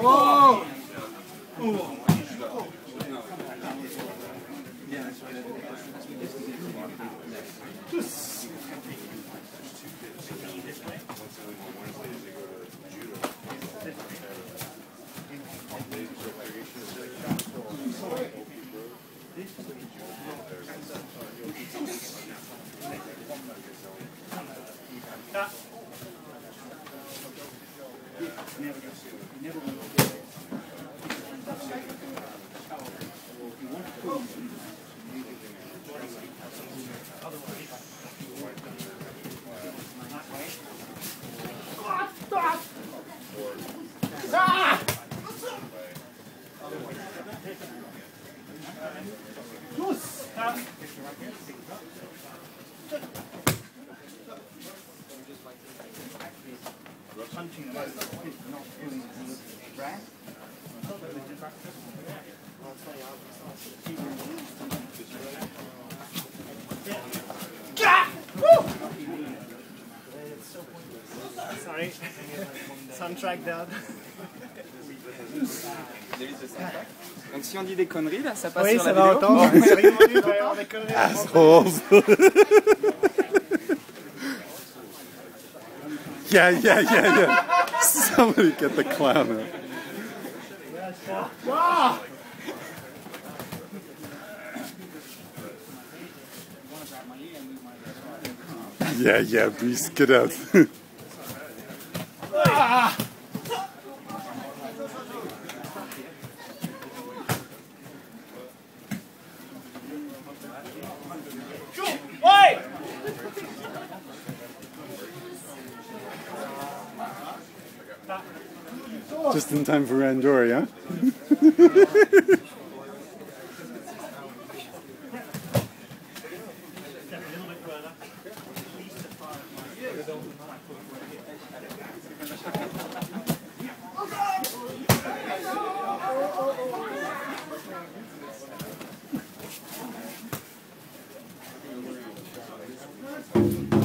Oh! never going to see it. You never want to get it. You! Sorry. Soundtrack. Donc si on dit des conneries, là, ça passe Oui, sur ça la va vidéo entendre. yeah, yeah, yeah, yeah. Somebody get the clown out. Yeah, yeah, please get out. Just in time for Randori. huh?